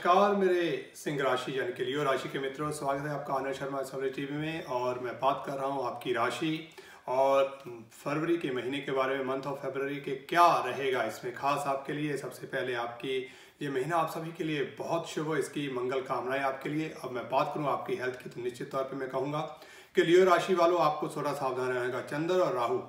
नमस्कार, मेरे सिंह राशि यानी कि लियो राशि के मित्रों, स्वागत है आपका आनंद शर्मा सवरे टीवी में और मैं बात कर रहा हूँ आपकी राशि और फरवरी के महीने के बारे में मंथ ऑफ़ फेबररी के क्या रहेगा इसमें खास आपके लिए। सबसे पहले आपकी ये महीना आप सभी के लिए बहुत शुभ हो, इसकी मंगल कामनाएँ आपके लिए। अब मैं बात करूँ आपकी हेल्थ की तो निश्चित तौर पर मैं कहूँगा कि लियो राशि वालों, आपको थोड़ा सावधान रहेगा। चंद्र और राहु,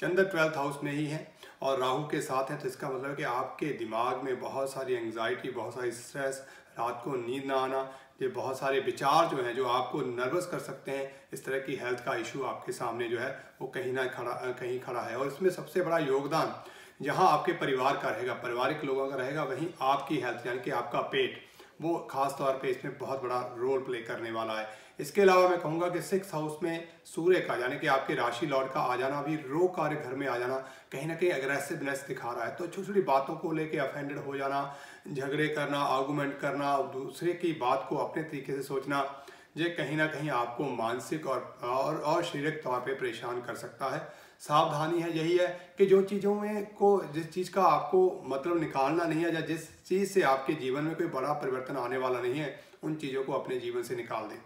चंद्र ट्वेल्थ हाउस में ही है और राहु के साथ हैं तो इसका मतलब है कि आपके दिमाग में बहुत सारी एंग्जाइटी बहुत सारी स्ट्रेस रात को नींद ना आना, ये बहुत सारे विचार जो हैं जो आपको नर्वस कर सकते हैं। इस तरह की हेल्थ का इशू आपके सामने जो है, वो कहीं ना खड़ा, कहीं खड़ा है। और इसमें सबसे बड़ा योगदान जहाँ आपके परिवार का रहेगा, पारिवारिक लोगों का रहेगा, वहीं आपकी हेल्थ यानी कि आपका पेट। वो खास तौर पे इसमें बहुत बड़ा रोल प्ले करने वाला है। इसके अलावा मैं कहूँगा कि सिक्स हाउस में सूर्य का यानी कि आपके राशि लॉर्ड का आ जाना भी रो कार्य घर में आ जाना कहीं ना कहीं अग्रेसिवनेस दिखा रहा है। तो छोटी छोटी बातों को लेके अफेंडेड हो जाना झगड़े करना आर्गूमेंट करना दूसरे की बात को अपने तरीके से सोचना ये कहीं ना कहीं आपको मानसिक और और, और शारीरिक तौर पे परेशान कर सकता है। सावधानी है यही है कि जो चीज़ों में को जिस चीज़ का आपको मतलब निकालना नहीं है या जिस चीज़ से आपके जीवन में कोई बड़ा परिवर्तन आने वाला नहीं है, उन चीज़ों को अपने जीवन से निकाल दें।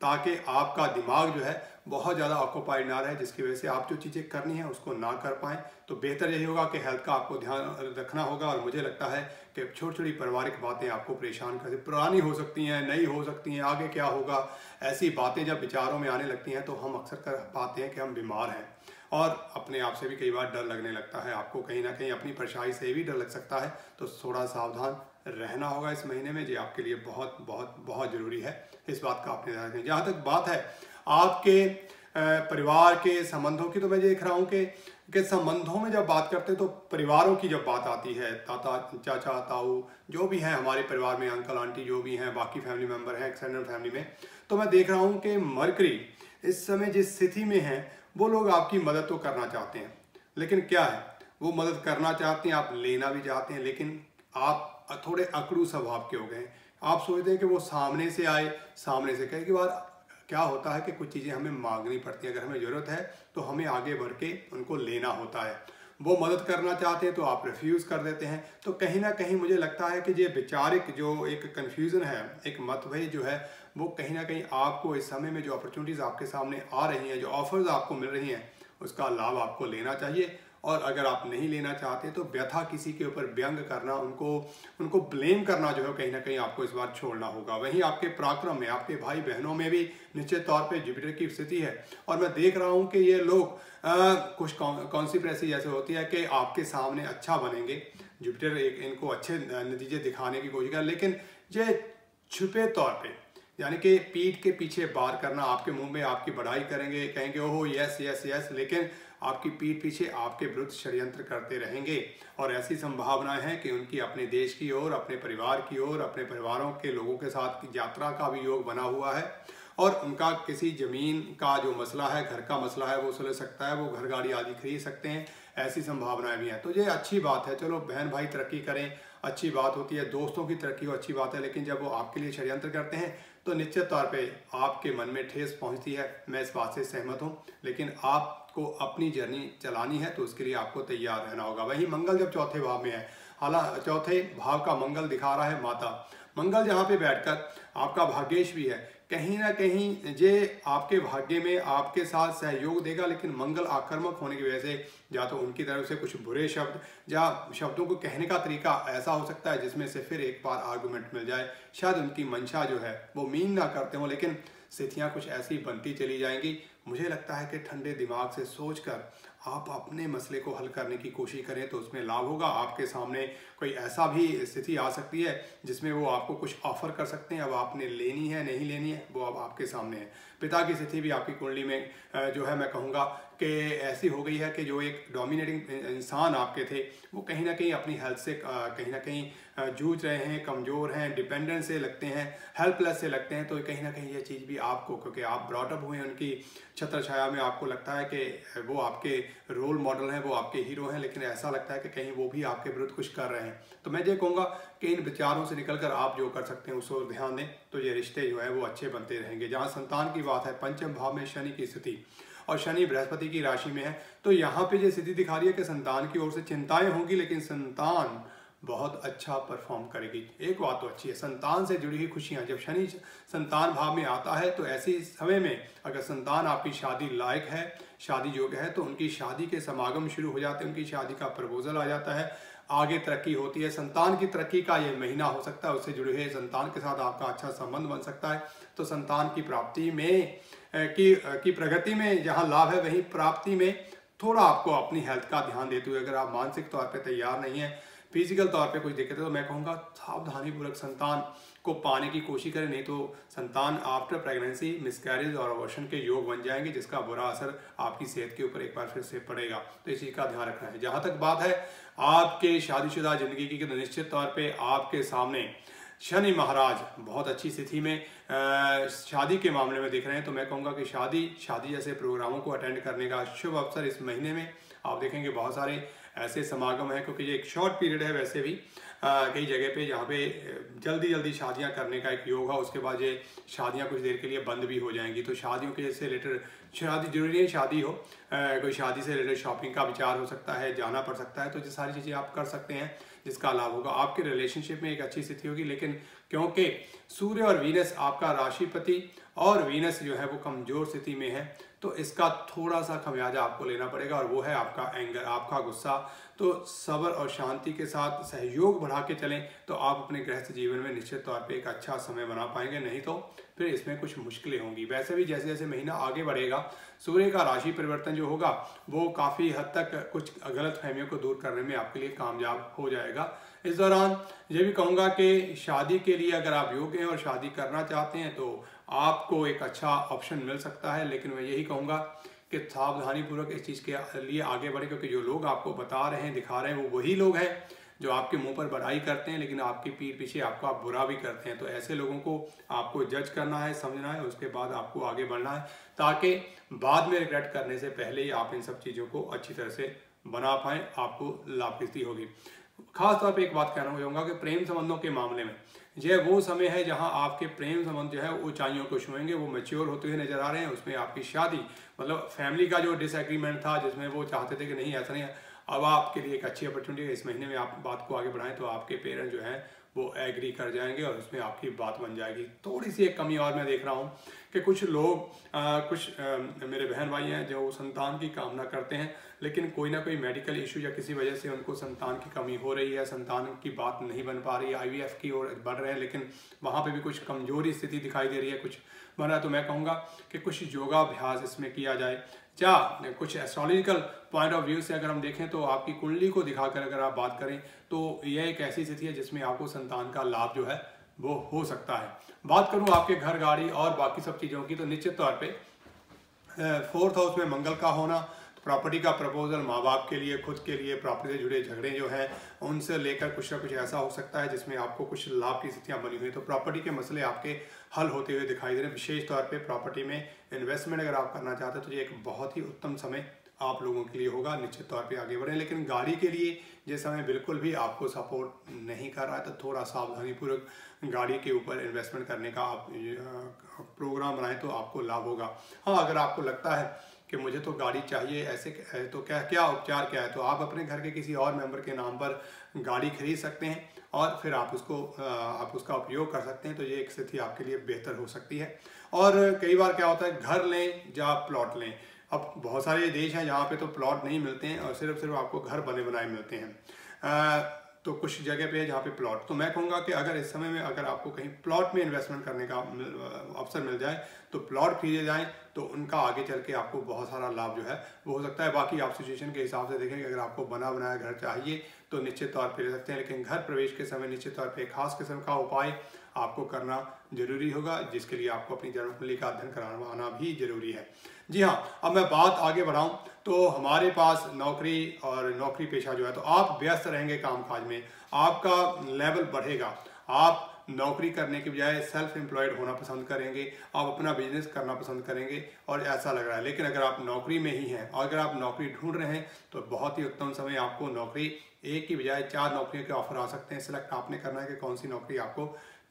ताकि आपका दिमाग जो है, बहुत ज़्यादा ऑक्यूपाइड ना रहे, जिसकी वजह से आप जो चीज़ें करनी है, उसको ना कर पाएँ। तो बेहतर यही होगा कि हेल्थ का आपको ध्यान रखना होगा, और मुझे लगता है कि छोटी छोटी पारिवारिक बातें आपको परेशान कर पुरानी हो सकती हैं, नई हो सकती हैं, आगे क्या होगा? ऐसी बातें जब विचारों में आने लगती हैं तो हम अक्सर कर पाते हैं कि हम बीमार हैं। और अपने आप से भी कई बार डर लगने लगता है। आपको कहीं ना कहीं अपनी परछाई से भी डर लग सकता है। तो थोड़ा सावधान रहना होगा इस महीने में। जो, आपके लिए बहुत बहुत बहुत ज़रूरी है। इस बात का आपने ध्यान रखें जहाँ तक बात है, आपके परिवार के संबंधों की तो मैं देख रहा हूँ कि कि संबंधों में जब बात करते हैं तो परिवारों की जब बात आती है, ताता, चाचा, ताऊ, जो भी हैं हमारे परिवार में, अंकल, आंटी जो भी हैं, बाकी फैमिली मेंबर हैं, एक्सटेंडेड फैमिली में तो मैं देख रहा हूँ कि मरकरी इस समय जिस स्थिति में है वो लोग आपकी मदद तो करना चाहते हैं, लेकिन क्या है, वो मदद करना चाहते हैं, आप लेना भी चाहते हैं, लेकिन आप थोड़े अकड़ू स्वभाव के हो गए आप सोचते हैं कि वो सामने से आए, सामने से कई बार क्या होता है कि कुछ चीज़ें हमें मांगनी पड़ती हैं, अगर हमें ज़रूरत है तो हमें आगे बढ़ के उनको लेना होता है। वो मदद करना चाहते हैं तो आप रिफ्यूज़ कर देते हैं। तो कहीं ना कहीं मुझे लगता है कि ये विचारिक जो एक कन्फ्यूज़न है, एक मतभेद जो है, वो कहीं ना कहीं आपको इस समय में जो अपॉर्चुनिटीज़ आपके सामने आ रही हैं, जो ऑफर्स आपको मिल रही हैं, उसका लाभ आपको लेना चाहिए। और अगर आप नहीं लेना चाहते तो व्यथा किसी के ऊपर व्यंग करना उनको उनको ब्लेम करना जो है कहीं ना कहीं आपको इस बार छोड़ना होगा। वहीं आपके पराक्रम में आपके भाई बहनों में भी निश्चित तौर पे जुपिटर की स्थिति है। और मैं देख रहा हूँ कि ये लोग आ, कुछ कॉन्सिप्रेसी ऐसे होती है कि आपके सामने अच्छा बनेंगे। जुपिटर एक इनको अच्छे नतीजे दिखाने की कोशिश कर लेकिन ये छुपे तौर पर यानी कि पीठ के पीछे बार करना आपके मुँह में आपकी बढ़ाई करेंगे कहेंगे ओहो यस यस यस लेकिन आपकी पीठ पीछे आपके विरुद्ध षड्यंत्र करते रहेंगे। और ऐसी संभावनाएँ हैं कि उनकी अपने देश की ओर, अपने परिवार की ओर, अपने परिवारों के लोगों के साथ यात्रा का भी योग बना हुआ है। और उनका किसी ज़मीन का जो मसला है, घर का मसला है, वो सुलझ सकता है, वो घर गाड़ी आदि खरीद सकते हैं। ऐसी संभावनाएँ भी हैं। तो ये अच्छी बात है। चलो बहन भाई तरक्की करें, अच्छी बात होती है, दोस्तों की तरक्की हो अच्छी बात है, लेकिन जब वो आपके लिए षड्यंत्र करते हैं तो निश्चित तौर पे आपके मन में ठेस पहुँचती है। मैं इस बात से सहमत हूँ, लेकिन आपको अपनी जर्नी चलानी है तो उसके लिए आपको तैयार रहना होगा। वही मंगल जब चौथे भाव में है, हाला, चौथे भाव का मंगल दिखा रहा है माता। मंगल जहाँ पे बैठकर आपका भाग्येश भी है कहीं ना कहीं ये आपके भाग्य में आपके साथ सहयोग देगा, लेकिन मंगल आक्रमक होने की वजह से, या तो उनकी तरफ़ से कुछ बुरे शब्द, या शब्दों को कहने का तरीका ऐसा हो सकता है जिसमें से फिर एक बार आर्गूमेंट मिल जाए। शायद उनकी मंशा जो है वो मीन ना करते हो, लेकिन स्थितियाँ कुछ ऐसी बनती चली जाएँगी। मुझे लगता है कि ठंडे दिमाग से सोच कर आप अपने मसले को हल करने की कोशिश करें तो उसमें लाभ होगा। आपके सामने कोई ऐसा भी स्थिति आ सकती है जिसमें वो आपको कुछ ऑफ़र कर सकते हैं। अब आपने लेनी है, नहीं लेनी है, वो अब आपके सामने है। पिता की स्थिति भी आपकी कुंडली में जो है मैं कहूँगा कि ऐसी हो गई है कि जो एक डोमिनेटिंग इंसान आपके थे, वो कहीं ना कहीं अपनी हेल्थ से कहीं ना कहीं जूझ रहे हैं, कमज़ोर हैं डिपेंडेंट से लगते हैं हेल्पलेस से लगते हैं तो कहीं ना कहीं ये चीज़ भी आपको, क्योंकि आप ब्रॉटअप हुए हैं, उनकी छत्र छाया में आपको लगता है कि वो आपके रोल मॉडल हैं, वो आपके हीरो हैं, लेकिन ऐसा लगता है कि कहीं वो भी आपके विरुद्ध कुछ कर रहे हैं। तो मैं ये कहूँगा कि इन विचारों से निकलकर आप जो कर सकते हैं, उस ओर ध्यान दें तो ये रिश्ते जो है, वो अच्छे बनते रहेंगे। जहाँ संतान की बात है, पंचम भाव में शनि की स्थिति। और शनि बृहस्पति की राशि में है। तो यहाँ पे स्थिति दिखा रही है कि संतान की ओर से चिंताएँ होंगी, लेकिन संतान बहुत अच्छा परफॉर्म करेगी। एक बात तो अच्छी है, संतान से जुड़ी हुई खुशियाँ, जब शनि संतान भाव में आता है तो ऐसे समय में अगर संतान आपकी शादी लायक है, शादी योग्य है तो उनकी शादी के समागम शुरू हो जाते हैं, उनकी शादी का प्रपोजल आ जाता है। आगे तरक्की होती है। संतान की तरक्की का ये महीना हो सकता है, उससे जुड़े हुए संतान के साथ आपका अच्छा संबंध बन सकता है। तो संतान की प्राप्ति में की की प्रगति में जहाँ लाभ है, वहीं प्राप्ति में थोड़ा आपको अपनी हेल्थ का ध्यान देते हुए, अगर आप मानसिक तौर पर तैयार नहीं है, फ़िज़िकल तौर पर कुछ दिक्कत तो मैं कहूँगा सावधानी पूर्वक संतान को पाने की कोशिश करें, नहीं तो संतान आफ्टर प्रेगनेंसी मिसकैरेज और अवर्शन के योग बन जाएँगे, जिसका बुरा असर आपकी सेहत के ऊपर एक बार फिर से पड़ेगा। तो इस चीज़ का ध्यान रखना है। जहाँ तक बात है, आपके शादीशुदा ज़िंदगी की निश्चित तौर पर आपके सामने शनि महाराज, बहुत अच्छी स्थिति में शादी के मामले में दिख रहे हैं। तो मैं कहूँगा कि शादी शादी जैसे प्रोग्रामों को अटेंड करने का शुभ अवसर इस महीने में, आप देखेंगे बहुत सारे ऐसे समागम है, क्योंकि ये एक शॉर्ट पीरियड है वैसे भी। कई जगह पे जहाँ पे जल्दी जल्दी शादियाँ करने का एक योग है, उसके बाद ये शादियाँ कुछ देर के लिए बंद भी हो जाएँगी। तो शादियों के से रिलेटेड, शादी ज़रूरी है शादी हो कोई शादी से रिलेटेड शॉपिंग का विचार हो सकता है, जाना पड़ सकता है तो ये सारी चीज़ें आप कर सकते हैं, जिसका लाभ होगा। आपके रिलेशनशिप में एक अच्छी स्थिति होगी, लेकिन क्योंकि सूर्य और वीनस आपका राशिपति और वीनस जो है वो कमज़ोर स्थिति में है तो इसका थोड़ा सा खमियाजा आपको लेना पड़ेगा और वो है आपका एंगर आपका गुस्सा। तो सबर और शांति के साथ सहयोग बढ़ा के चलें तो आप अपने गृहस्थ जीवन में निश्चित तौर पे एक अच्छा समय बना पाएँगे। नहीं तो फिर इसमें कुछ मुश्किलें होंगी। वैसे भी जैसे जैसे महीना आगे बढ़ेगा, सूर्य का राशि परिवर्तन जो होगा, वो काफ़ी हद तक कुछ गलत फहमियों को दूर करने में आपके लिए कामयाब हो जाएगा। इस दौरान ये भी कहूँगा कि शादी के लिए अगर आप योग्य हैं और शादी करना चाहते हैं तो आपको एक अच्छा ऑप्शन मिल सकता है। लेकिन मैं यही कहूँगा कि सावधानी पूर्वक इस चीज़ के लिए आगे बढ़े, क्योंकि जो लोग आपको बता रहे हैं, दिखा रहे हैं, वो वही लोग हैं जो आपके मुँह पर बढ़ाई करते हैं, लेकिन आपके पीठ पीछे आपको आप बुरा भी करते हैं। तो ऐसे लोगों को आपको जज करना है, समझना है, उसके बाद आपको आगे बढ़ना है, ताकि बाद में रिग्रेट करने से पहले ही आप इन सब चीज़ों को अच्छी तरह से बना पाएँ, आपको लाभ होगी। खास तौर एक बात कहना चाहूँगा कि प्रेम संबंधों के मामले में यह वो समय है जहाँ आपके प्रेम संबंध जो है ऊंचाइयों को छुएँगे, वो मेच्योर होते हुए नज़र आ रहे हैं, उसमें आपकी शादी मतलब फैमिली का जो डिसएग्रीमेंट था, जिसमें वो चाहते थे कि नहीं, ऐसा नहीं अब आपके लिए एक अच्छी अपॉर्चुनिटी है। इस महीने में आप बात को आगे बढ़ाएँ तो आपके पेरेंट जो हैं वो एग्री कर जाएँगे और उसमें आपकी बात बन जाएगी। थोड़ी सी एक कमी और मैं देख रहा हूँ कि कुछ लोग आ, कुछ आ, मेरे बहन भाई हैं जो संतान की कामना करते हैं लेकिन कोई ना कोई मेडिकल इशू या किसी वजह से उनको संतान की कमी हो रही है संतान की बात नहीं बन पा रही है आईवीएफ की ओर बढ़ रहे हैं लेकिन वहाँ पे भी कुछ कमज़ोरी स्थिति दिखाई दे रही है कुछ। बना तो मैं कहूँगा कि कुछ योगाभ्यास इसमें किया जाए क्या? कुछ एस्ट्रोलॉजिकल पॉइंट ऑफ़ व्यू से अगर हम देखें तो आपकी कुंडली को दिखाकर अगर आप बात करें तो यह एक ऐसी स्थिति है जिसमें आपको संतान का लाभ जो है, वो हो सकता है। बात करूँ आपके घर, गाड़ी और बाकी सब चीज़ों की तो निश्चित तौर पर फोर्थ हाउस में मंगल का होना प्रॉपर्टी का प्रपोजल माँ बाप के लिए, खुद के लिए, प्रॉपर्टी से जुड़े झगड़े जो हैं, उनसे लेकर कुछ ना कुछ ऐसा हो सकता है जिसमें आपको कुछ लाभ की स्थितियाँ बनी हुई तो प्रॉपर्टी के मसले आपके हल होते हुए दिखाई दे रहे हैं। विशेष तौर पर प्रॉपर्टी में इन्वेस्टमेंट अगर आप करना चाहते हैं तो ये एक बहुत ही उत्तम समय आप लोगों के लिए होगा। निश्चित तौर पे आगे बढ़े। लेकिन गाड़ी के लिए ये समय बिल्कुल भी आपको सपोर्ट नहीं कर रहा है तो थोड़ा सावधानीपूर्वक गाड़ी के ऊपर इन्वेस्टमेंट करने का आप प्रोग्राम बनाएँ तो आपको लाभ होगा। हाँ अगर आपको लगता है कि मुझे तो गाड़ी चाहिए, ऐसे तो क्या क्या उपचार, क्या है? तो आप अपने घर के किसी और मेंबर के नाम पर गाड़ी खरीद सकते हैं और फिर आप उसको आप उसका उपयोग कर सकते हैं तो ये एक स्थिति आपके लिए बेहतर हो सकती है। और कई बार क्या होता है, घर लें या प्लॉट लें। अब बहुत सारे देश हैं जहाँ पे तो प्लॉट नहीं मिलते हैं और सिर्फ़ सिर्फ़ आपको घर बने बनाए मिलते हैं। तो कुछ जगह पे है जहाँ पे प्लॉट तो मैं कहूँगा कि अगर इस समय में अगर आपको कहीं प्लॉट में इन्वेस्टमेंट करने का अवसर मिल जाए तो प्लॉट खरीदे जाएँ तो उनका आगे चल के आपको बहुत सारा लाभ जो है, वो हो सकता है। बाकी आप सिचुएशन के हिसाब से देखेंगे अगर आपको बना बनाया घर चाहिए तो निश्चित तौर पर ले सकते हैं। लेकिन घर प्रवेश के समय निश्चित तौर पर खास किस्म का उपाय आपको करना ज़रूरी होगा, जिसके लिए आपको अपनी जन्मकुंडली का अध्ययन कराना भी ज़रूरी है। जी हाँ अब मैं बात आगे बढ़ाऊँ तो हमारे पास नौकरी और नौकरी पेशा जो है तो आप व्यस्त रहेंगे कामकाज में, आपका लेवल बढ़ेगा। आप नौकरी करने के बजाय सेल्फ एम्प्लॉयड होना पसंद करेंगे, आप अपना बिज़नेस करना पसंद करेंगे, और ऐसा लग रहा है। लेकिन अगर आप नौकरी में ही हैं और अगर आप नौकरी ढूंढ रहे हैं तो बहुत ही उत्तम समय आपको नौकरी, एक की बजाय चार नौकरियों के ऑफ़र आ सकते हैं। सिलेक्ट आपने करना है कि कौन सी नौकरी आपको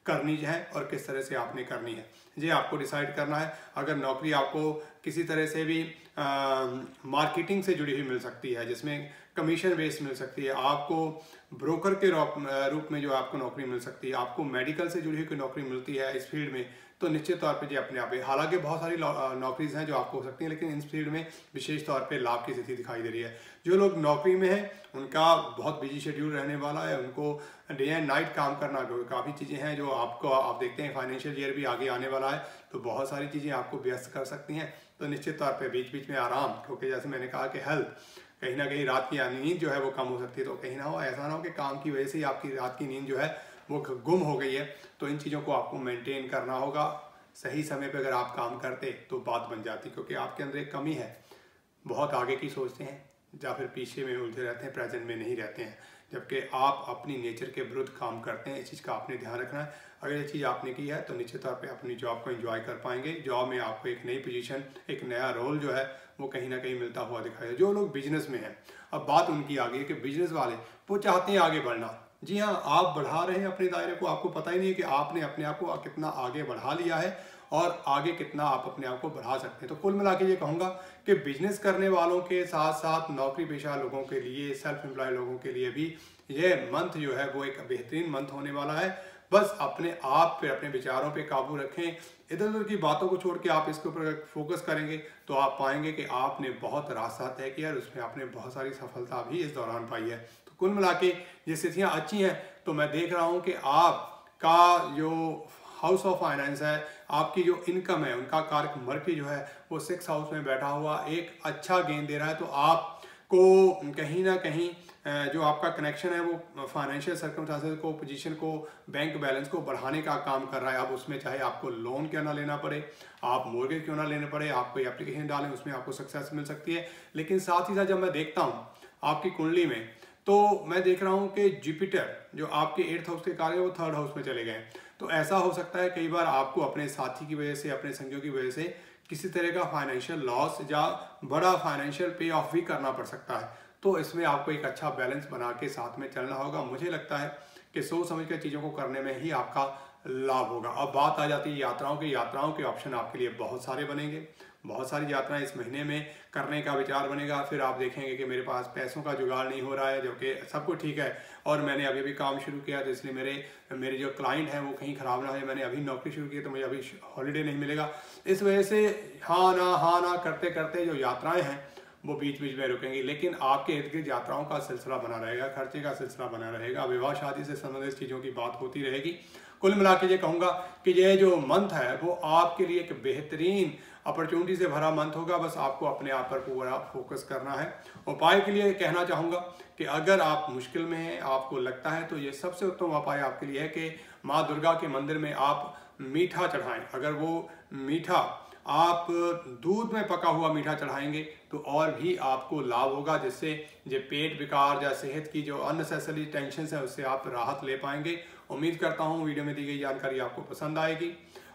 करनी है और किस तरह से आपने करनी है। ये आपको डिसाइड करना है। अगर नौकरी आपको किसी तरह से भी मार्केटिंग से जुड़ी हुई मिल सकती है, जिसमें कमीशन बेस्ड मिल सकती है, आपको ब्रोकर के रूप में जो आपको नौकरी मिल सकती है, आपको मेडिकल से जुड़ी हुई कोई नौकरी मिलती है इस फ़ील्ड में तो निश्चित तौर पे जी अपने आप हालाँकि बहुत सारी नौकरीज हैं जो आपको हो सकती हैं, लेकिन इस फ़ील्ड में विशेष तौर पे लाभ की स्थिति दिखाई दे रही है। जो लोग नौकरी में हैं, उनका बहुत बिज़ी शेड्यूल रहने वाला है, उनको डे एंड नाइट काम करना काफ़ी चीज़ें हैं जो आपको, आप देखते हैं फाइनेंशियल ईयर भी आगे आने वाला है तो बहुत सारी चीज़ें आपको व्यस्त कर सकती हैं। तो निश्चित तौर पर बीच बीच में आराम, क्योंकि जैसे मैंने कहा कि हेल्थ कहीं ना कहीं रात की नींद जो है वो कम हो सकती है तो कहीं ना हो, ऐसा ना हो कि काम की वजह से ही आपकी रात की नींद जो है वो गुम हो गई है तो इन चीज़ों को आपको मेंटेन करना होगा। सही समय पे अगर आप काम करते तो बात बन जाती, क्योंकि आपके अंदर एक कमी है। बहुत आगे की सोचते हैं, या फिर पीछे में उलझे रहते हैं प्रेजेंट में नहीं रहते हैं। जबकि आप अपनी नेचर के विरुद्ध काम करते हैं, इस चीज़ का आपने ध्यान रखना है। अगर ये चीज़ आपने की है तो निश्चित तौर पे अपनी जॉब को एंजॉय कर पाएँगे। जॉब में आपको एक नई पोजीशन एक नया रोल जो है, वो कहीं ना कहीं मिलता हुआ दिखाई जो लोग बिज़नेस में हैं, अब बात उनकी आ गई है कि बिज़नेस वाले, वो चाहते हैं आगे बढ़ना। जी हाँ आप बढ़ा रहे हैं अपने दायरे को। आपको पता ही नहीं है कि आपने अपने आप को कितना आगे बढ़ा लिया है और आगे कितना आप अपने आप को बढ़ा सकते हैं। तो कुल मिला के ये कहूँगा कि बिज़नेस करने वालों के साथ साथ नौकरी पेशा लोगों के लिए सेल्फ एम्प्लॉय लोगों के लिए भी ये मंथ जो है वो एक बेहतरीन मंथ होने वाला है। बस अपने आप पे, अपने विचारों पे काबू रखें। इधर उधर की बातों को छोड़ के आप इसके ऊपर फोकस करेंगे तो आप पाएँगे कि आपने बहुत रास्ता तय किया और उसमें आपने बहुत सारी सफलता भी इस दौरान पाई है। कुल मिला के ये स्थितियाँ अच्छी हैं तो मैं देख रहा हूँ कि आपका जो हाउस ऑफ़ फाइनेंस है, आपकी जो इनकम है, उनका कारक मर्फी जो है, वो सिक्स हाउस में बैठा हुआ एक अच्छा गेन दे रहा है। तो आपको कहीं ना कहीं जो आपका कनेक्शन है, वो फाइनेंशियल सर्कमस्टांसेस को पोजीशन को बैंक बैलेंस को बढ़ाने का काम कर रहा है। आप उसमें चाहे आपको लोन क्यों ना लेना पड़े, आप मोर्गेज क्यों ना लेने पड़े आप कोई एप्लीकेशन डालें, उसमें आपको सक्सेस मिल सकती है। लेकिन साथ ही साथ जब मैं देखता हूँ, आपकी कुंडली में तो मैं देख रहा हूँ कि जुपिटर जो आपके एट्थ हाउस के कार्य वो थर्ड हाउस में चले गए तो ऐसा हो सकता है कई बार आपको अपने साथी की वजह से, अपने संगियों की वजह से किसी तरह का फाइनेंशियल लॉस या बड़ा फाइनेंशियल पे ऑफ़ भी करना पड़ सकता है। तो इसमें आपको एक अच्छा बैलेंस बना के साथ में चलना होगा। मुझे लगता है कि सोच समझ कर चीज़ों को करने में ही आपका लाभ होगा। अब बात आ जाती है यात्राओं की। यात्राओं के ऑप्शन आपके लिए बहुत सारे बनेंगे। बहुत सारी यात्राएँ इस महीने में करने का विचार बनेगा। फिर आप देखेंगे कि मेरे पास पैसों का जुगाड़ नहीं हो रहा है जबकि सब कुछ ठीक है। और मैंने अभी अभी काम शुरू किया तो इसलिए मेरे मेरे जो क्लाइंट हैं वो कहीं ख़राब ना हो मैंने अभी नौकरी शुरू की तो मुझे अभी हॉलीडे नहीं मिलेगा। इस वजह से हाँ ना हाँ ना करते करते जो यात्राएँ हैं, वो बीच बीच में रुकेंगी। लेकिन आपके इर्द गिर्द यात्राओं का सिलसिला बना रहेगा, खर्चे का सिलसिला बना रहेगा। विवाह शादी से संबंधित चीज़ों की बात होती रहेगी। कुल मिला के ये कहूँगा कि ये जो मंथ है, वो आपके लिए एक बेहतरीन अपॉर्चुनिटी से भरा मंथ होगा। बस आपको अपने आप पर पूरा फोकस करना है। उपाय के लिए कहना चाहूँगा कि अगर आप मुश्किल में हैं, आपको लगता है तो ये सबसे उत्तम उपाय आपके लिए है कि माँ दुर्गा के मंदिर में आप मीठा चढ़ाएँ। अगर वो मीठा, आप दूध में पका हुआ मीठा चढ़ाएँगे तो और भी आपको लाभ होगा, जिससे जो पेट विकार या सेहत की जो अननेसेसरी टेंशन है, उससे आप राहत ले पाएँगे। उम्मीद करता हूँ वीडियो में दी गई जानकारी आपको पसंद आएगी।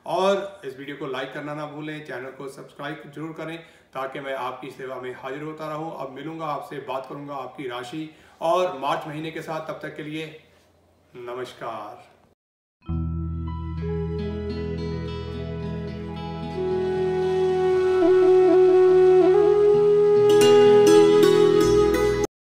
और इस वीडियो को लाइक करना ना भूलें, चैनल को सब्सक्राइब ज़रूर करें ताकि मैं आपकी सेवा में हाजिर होता रहूँ। अब मिलूँगा आपसे, बात करूँगा आपकी राशि और मार्च महीने के साथ, तब तक के लिए नमस्कार।